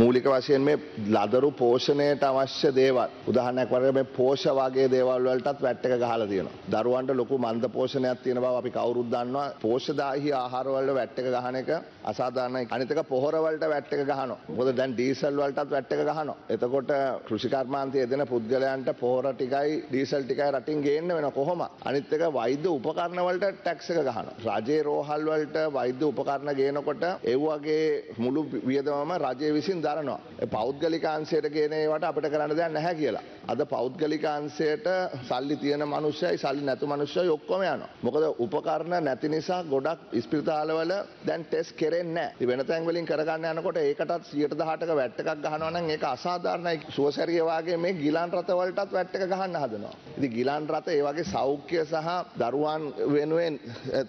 මූලික වශයෙන් මේ ලදරු පෝෂණයට අවශ්‍ය දේවල් උදාහරණයක් වගේ මේ පෝෂ වගේ දේවල් වලටත් වැට් එක ගහලා තියෙනවා. දරුවන්ට ලොකු මන්ද පෝෂණයක් තියෙන බව අපි කවුරුත් දන්නවා. පෝෂදායී ආහාර වලට වැට් එක ගහන එක අසාධාරණයි. අනිත් එක පොහොර වලට වැට් එක ගහනවා. මොකද දැන් ඩීසල් වලටත් වැට් එක ගහනවා. එතකොට කෘෂි කර්මාන්තයේ දෙන පුද්ගලයන්ට පොහොර ටිකයි ඩීසල් ටිකයි රටින් ගේන්න වෙන කොහොම? අනිත් එක වෛද්‍ය උපකරණ වලට ටැක්ස් එක ගහනවා. රජයේ රෝහල් වලට වෛද්‍ය උපකරණ ගේනකොට ඒ වගේ මුළු වියදමම රජය විසින් දරනවා. පෞද්ගලික අංශයට ගේන ඒවට අපිට කරන්න දෙයක් නැහැ කියලා. අද පෞද්ගලික අංශයට සල්ලි තියෙන මිනිස්සයයි සල්ලි නැතු මිනිස්සයයි ඔක්කොම යනවා. මොකද උපකරණ නැති නිසා ගොඩක් ස්පිරිතාලවල දැන් ටෙස්ට් කෙරෙන්නේ නැහැ. ඉතින් වෙන තැන් වලින් කරගන්න යනකොට ඒකටත් 118ක වැට් එකක් ගහනවා නම් ඒක අසාධාරණයි. සුවසැරිය වාගේ මේ ගිලන් රථ වලටත් වැට් එක ගහන්න හදනවා. ඉතින් ගිලන් රථ ඒ වගේ සෞඛ්‍ය සහ දරුවන් වෙනුවෙන්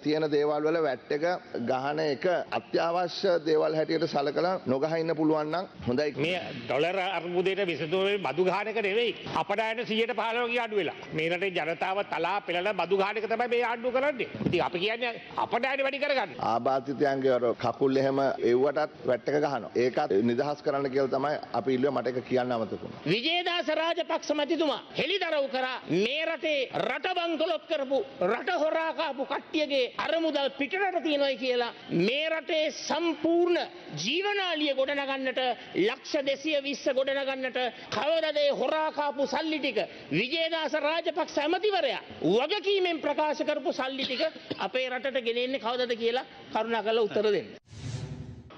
තියෙන දේවල් වල වැට් එක ගහන එක අත්‍යවශ්‍ය දේවල් හැටියට සලකලා නොගහ ඉන්න පුළුවන් නම් හොඳයි. මේ ඩොලර් අර්බුදයට විසඳුමේ බදු ගහන එක නෙවෙයි අපට අයන 115 අඩු වෙලා. මේ රටේ ජනතාව තලා පෙළලා බදු ගහන එක තමයි මේ ආණ්ඩුව කරන්නේ. ඉතින් අපි කියන්නේ අපට අයන වැඩි කරගන්න. ආබාධිතයන්ගේ අර කකුල් එහෙම එව්වටත් වැට් එක ගහනවා. ඒකත් නිදහස් කරන්න කියලා තමයි අපි ඉල්ලුවේ මට ඒක කියන්න අමතක වුණා. විජේදාස රාජපක්ෂ මැතිතුමා හෙළිදරව් කරා මේ රටේ රට බංකොලොත් කරපු රට හොරා කාපු කට්ටියගේ අරමුදල් පිටරට තියෙනවයි කියලා මේ රටේ සම්පූර්ණ ජීවනාලිය ගොඩනගන්නට ලක්ෂ දෙසිය විස්ස ගොඩනගන්නට කවදද ඒ හොරා කාපු සල්ලි ටික විජේදාස රාජපක්ෂ ඇමතිවරයා වගකීමෙන් ප්‍රකාශ කරපු සල්ලි ටික අපේ රටට ගෙනෙන්නේ කවදද කියලා කරුණාකරලා උත්තර දෙන්න.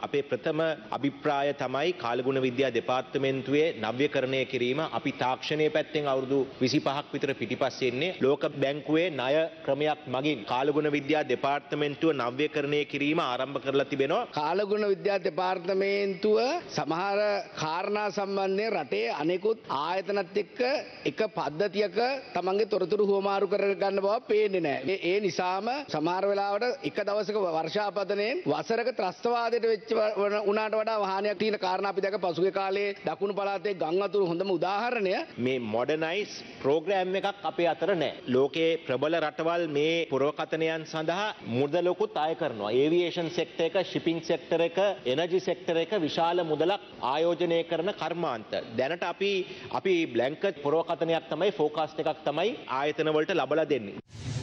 අපේ ප්‍රථම අභිප්‍රාය තමයි කාලගුණ විද්‍යා දෙපාර්තමේන්තුවේ නව්‍යකරණය කිරීම අපි තාක්ෂණය පැත්තෙන් අවුරුදු 25ක් විතර පිටිපස්සේ ඉන්නේ ලෝක බැංකුවේ ණය ක්‍රමයක් මගින් කාලගුණ විද්‍යා දෙපාර්තමේන්තුව නව්‍යකරණය කිරීම ආරම්භ කරලා තිබෙනවා කාලගුණ විද්‍යා දෙපාර්තමේන්තුව සමහර කාරණා සම්බන්ධයෙන් රටේ අනෙකුත් ආයතනත් එක්ක එක පද්ධතියක තමන්ගේ තොරතුරු හුවමාරු කරගන්න බව පේන්නේ නැහැ. ඒ නිසාම සමහර වෙලාවට එක දවසක වර්ෂාපතනයෙන් වසරක ත්‍රස්තවාදයට වෙච්ච උනාට වඩා වාහනයක් තියෙන කාරණා අපි දැක පසුගිය කාලේ දකුණු පළාතේ ගම් අතුරු හොඳම උදාහරණය මේ මොඩනයිස් ප්‍රෝග්‍රෑම් එකක් අපේ අතර නෑ. ලෝකයේ ප්‍රබල රටවල් මේ පුරවකතනයන් සඳහා මුදලකුත් අය කරනවා. ඒවියේෂන් සෙක්ටර් එක, ශිපින් සෙක්ටර් එක, එනර්ජි සෙක්ටර් එක විශාල මුදලක් ආයෝජනය කරන කර්මාන්ත. දැනට අපි අපි බ්ලැන්කට් පුරවකතනයක් තමයි ෆෝකාස්ට් එකක් තමයි ආයතන වලට ලබලා දෙන්නේ.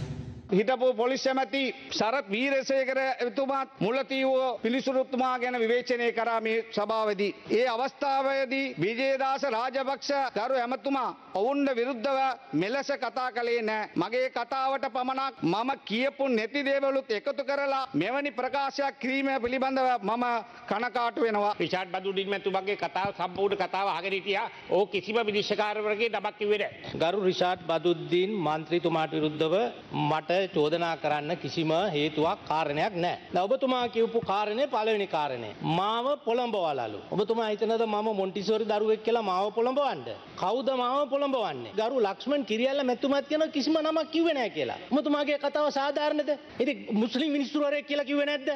හිටපු පොලිස් ඇමති සරත් වීරසේකර එතුමාත් මුලතීව පිළිසුරුත්තුමා ගැන විවේචනය කරා මේ සභාවදී. ඒ අවස්ථාවයේදී විජේදාස රාජපක්ෂ දරු ඇමතුමා ඔවුන්ට විරුද්ධව මෙලෙස කතා කළේ නෑ. මගේ කතාවට පමණක් මම කියපු නැති දේවලුත් එකතු කරලා මෙවැනි ප්‍රකාශයක් කිරීම පිළිබඳව මම කනකාටු වෙනවා. රිචාඩ් බදුඩින් මැතිතුමාගේ කතාව සම්පූර්ණ කතාව අහගෙන හිටියා. ඕක කිසිම විනිශ්චයකාරවරගේ නමක් කිව්වේ නැහැ. ගරු රිෂාඩ් බදුද්දීන් මන්ත්‍රීතුමාට විරුද්ධව මට චෝදනා කරන්න කිසිම හේතුවක් කාරණයක් නෑ. දැන් ඔබතුමා කියපු කාරණේ පළවෙනි කාරණේ. මාව පොළඹවලලු. ඔබතුමා හිතනද මම මොන්ටිසෝරි දරුවෙක් කියලා මාව පොළඹවන්න? කවුද මාව පොළඹවන්නේ? ගරු ලක්ෂ්මන් කිරියල්ල මැතිතුමාත් කියන කිසිම නමක් කිව්වේ නෑ කියලා. ඔබතුමාගේ කතාව සාධාරණද? ඉතින් මුස්ලිම් මිනිස්තුරුවරයෙක් කියලා කිව්වේ නැද්ද?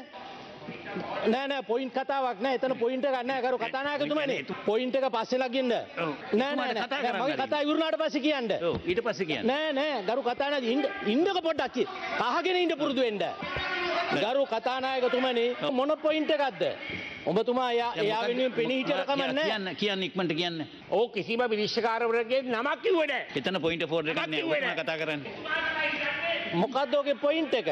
නෑ නෑ පොයින්ට් කතාවක් නෑ. එතන පොයින්ට් එකක් නෑ. කරු කතානායකතුමනේ පොයින්ට් එක පස්සේ ලගින්න. නෑ නෑ නෑ. මගේ කතා ඉවරනාට පස්සේ කියන්න. ඊට පස්සේ කියන්න. නෑ නෑ. ගරු කතානායක ඉන්න ඉන්නක පොඩ්ඩක් අහගෙන ඉන්න පුරුදු වෙන්න. ගරු කතානායකතුමනි මොන පොයින්ට් එකක්ද? ඔබතුමා එයා එයා වෙනුවෙන් පෙනී හිටියට කමක් නෑ කියන්න කියන්න ඉක්මනට කියන්න. ඕක කිසිම විනිශ්චයකාරවරගේ නමක් කිව්වේ නැහැ. එතන පොයින්ට ෆෝර්ඩ් එකක් නෑ. ඔබතුමා නෑ. කතා කරන්නේ මොකක්ද ඔගේ පොයින්ට් එක?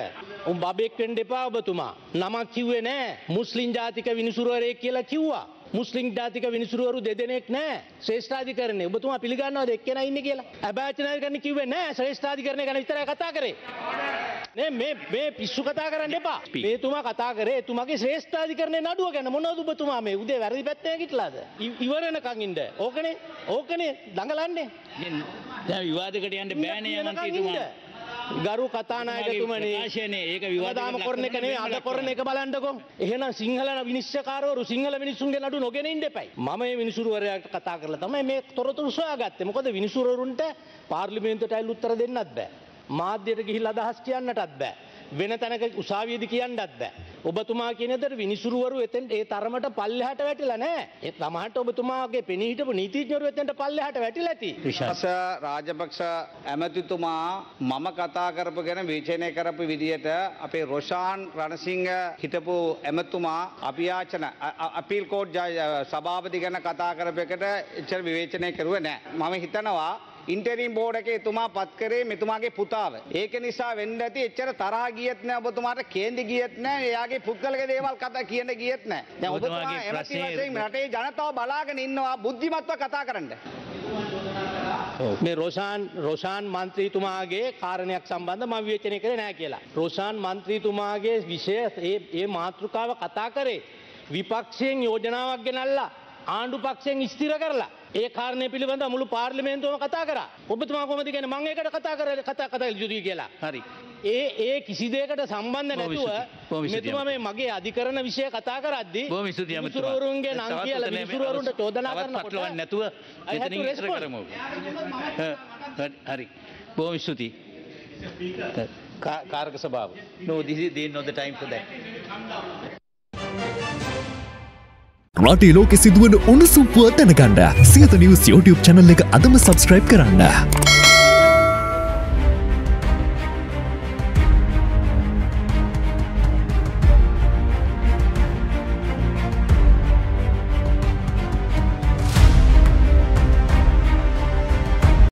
උන් බබෙක් වෙන්න එපා ඔබතුමා. නමක් කිව්වේ නෑ. මුස්ලිම් ජාතික විනිසුරුවරයෙක් කියලා කිව්වා. මුස්ලිම් ජාතික විනිසුරුවරු දෙදෙනෙක් නෑ. ශ්‍රේෂ්ඨාධිකරණය. ඔබතුමා පිළිගන්නවද එක්කෙනා ඉන්නේ කියලා? අභාචනාධිකරණය කිව්වේ නෑ. ශ්‍රේෂ්ඨාධිකරණය ගැන විතරයි කතා කරේ. නේ මේ මේ පිස්සු කතා කරන්න එපා. මේතුමා කතා කරේ. එතුමාගේ ශ්‍රේෂ්ඨාධිකරණය නඩුව ගැන. මොනවද ඔබතුමා මේ? උදේ වැරදි පැත්තේ නැගිටලාද ඉ- ඉවර වෙනකන් ඉන්න. ඕකනේ ඕකනේ දඟලන්නේ. දැන් විවාදකට යන්න බෑනේ මන්ත්‍රීතුමා ගරු කතානායකතුමනි. ප්‍රකාශනය ඒක විවාදයකට දාම කරන එක නෙවෙයි අද කරන එක බලන්නකෝ. එහෙනම් සිංහල විනිශ්චයකාරවරු සිංහල මිනිස්සුන්ගේ නඩු නොගෙන ඉන්න එපයි. මම මේ විනිසුරුවරයාට කතා කරලා තමයි මේ තොරතුරු සොයාගත්තේ. මොකද විනිසුරුවරුන්ට පාර්ලිමේන්තුවට ඇවිල්ලා උත්තර දෙන්නත් බෑ. මාධ්‍යයට ගිහිල්ලා අදහස් කියන්නටත් බෑ වෙන තැනක උසාවියද කියන්නත් බෑ. ඔබතුමා කියනදට විනිසුරුවරු එතෙන් ඒ තරමට පල්ලහට වැටිලා නෑ ඒ තමහට ඔබතුමාගේ පෙනීටපු නීතිඥරු එතෙන්ට පල්ලහට වැටිල ඇති. ස රාජපක්ෂ ඇමතිතුමා මම කතා කරපු ගැන විචනය කරපු විදියට අපේ රොෂාන් රණසිංහ හිටපු ඇමතුමා අපියාචන අපිල් කෝඩ් සභාපති ගැන කතා කරප එකට එච්චර විවේචනය කරුව නෑ. මම හිතනවා ඉන්ටරීම් බෝඩ එක එතුමා පත් කරේ මෙතුමාගේ පුතාව. ඒක නිසා වෙන්න ඇති එච්චර තරහා ගියත් නෑ ඔබතුමාට කේන්දි ගියත් නෑ එයාගේ පුද්ගලක දේවල් කතා කියන්න ගියත් නෑ. දැන් ඔබතුමා ඔබතුමාගේ එමති වශයෙන් රටේ ජනතාව බලාගෙන ඉන්නවා බුද්ධිමත්ව කතා කරන්න. මේ රෝෂාන් රෝෂාන් මන්ත්‍රීතුමාගේ කාරණයක් සම්බන්ධ ම විවේචනය කර නෑ කියලා. රෝෂාන් මන්ත්‍රීතුමාගේ විෂය ඒ ඒ මාතෘකාව කතා කරේ. විපක්ෂයෙන් යෝජනාවක් ගෙනල්ලා ආණ්ඩු පක්ෂයෙන් ස්තිර කරලා. ඒ කාරණය පිළිබඳ මුළු පාර්ලිමේන්තුවම කතා කර ඔබතුමා කොමති ගැන මං ඒකට කතා කර කතා කතා යුතුයි කියලා. හරි. ඒ ඒ කිසිදේකට සම්බන්ධ නැතුව මෙතුමා මේ මගේ අධිකරණ විෂය කතා කරද්දී බොහොම ස්තුතියි අමතුමා. විනිසුරුවරුන්ගේ නම් තවත් කියලා ඔතන මේ විනිසුරුවරුන්ට චෝදනා තවත් කරනකොට පටලවන්න නැතුව එතනින් ඉස්සර. කරමු. හරි. බොහොම ස්තුතියි. කා- කාරක සභාව. No, this is they know the time for that. රටේ ලෝකෙ සිදුවන උණුසුම් පුව දැනගන්න සියත නිවස් YouTube චැනල් එක අදම සබස්ක්‍රයිබ් කරන්න.